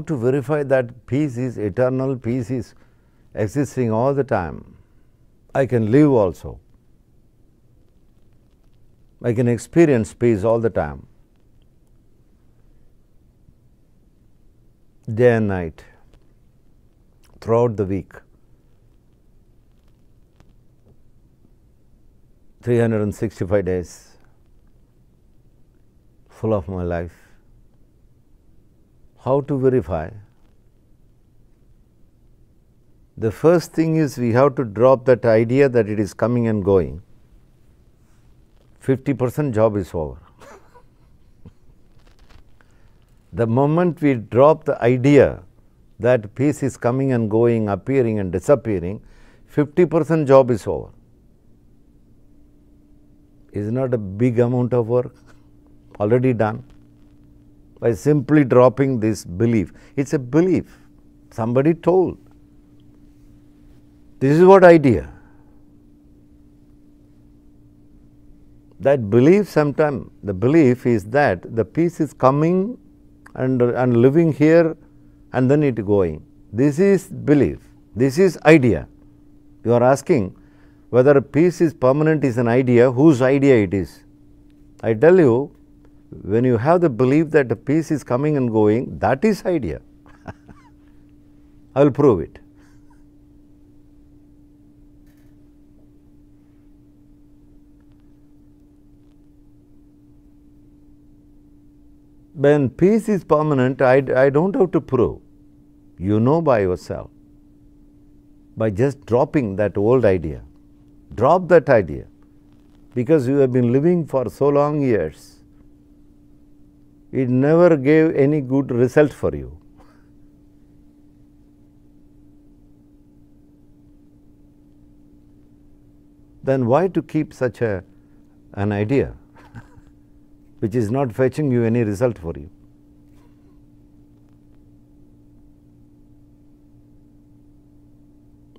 to verify that peace is eternal, peace is existing all the time? I can live also. I can experience peace all the time. Day and night, throughout the week. 365 days, full of my life. How to verify? The first thing is we have to drop that idea that it is coming and going. 50% job is over. the moment we drop the idea that peace is coming and going, appearing and disappearing, 50% job is over. Is not a big amount of work already done by simply dropping this belief. It's a belief. Somebody told. This is what idea. That belief sometimes the belief is that the peace is coming and, and living here and then it going. This is belief. This is idea. You are asking whether peace is permanent is an idea, whose idea it is. I tell you, when you have the belief that the peace is coming and going, that is idea. I will prove it. When peace is permanent, I, I don't have to prove. You know by yourself, by just dropping that old idea. Drop that idea because you have been living for so long years. It never gave any good result for you. Then why to keep such a, an idea which is not fetching you any result for you?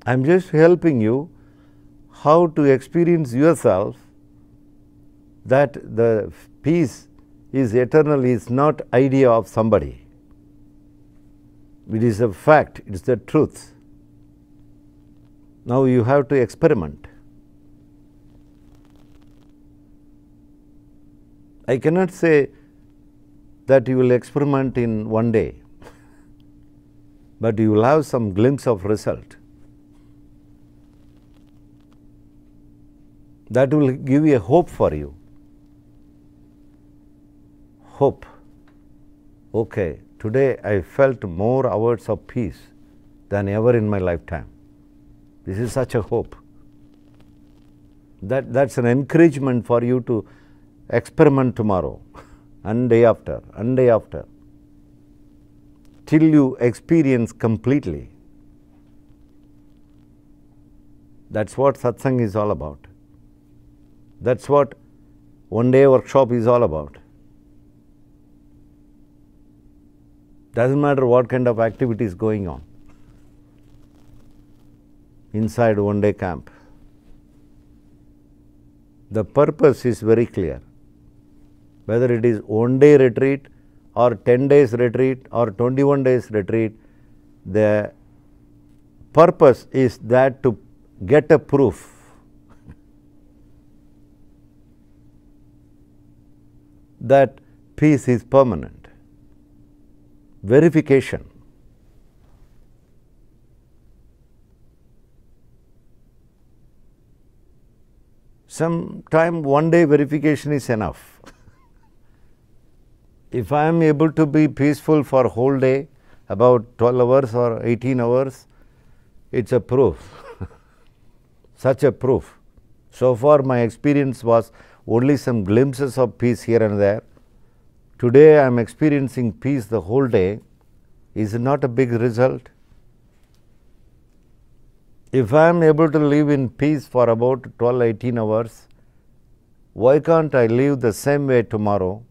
I am just helping you how to experience yourself that the peace is eternal is not idea of somebody. It is a fact, it is the truth. Now you have to experiment. I cannot say that you will experiment in one day, but you will have some glimpse of result. That will give you a hope for you. Hope. Okay, today I felt more hours of peace than ever in my lifetime. This is such a hope. That, that's an encouragement for you to experiment tomorrow and day after and day after till you experience completely. That's what satsang is all about. That's what one day workshop is all about. Doesn't matter what kind of activity is going on inside one day camp. The purpose is very clear. Whether it is one day retreat or 10 days retreat or 21 days retreat, the purpose is that to get a proof that peace is permanent. Verification. Sometime one day verification is enough. if I am able to be peaceful for a whole day, about 12 hours or 18 hours, it's a proof. Such a proof. So far, my experience was only some glimpses of peace here and there. Today, I am experiencing peace the whole day. Is not a big result? If I am able to live in peace for about 12, 18 hours, why can't I live the same way tomorrow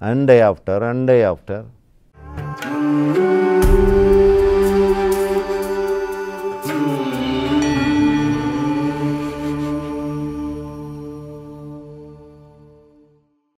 and day after and day after?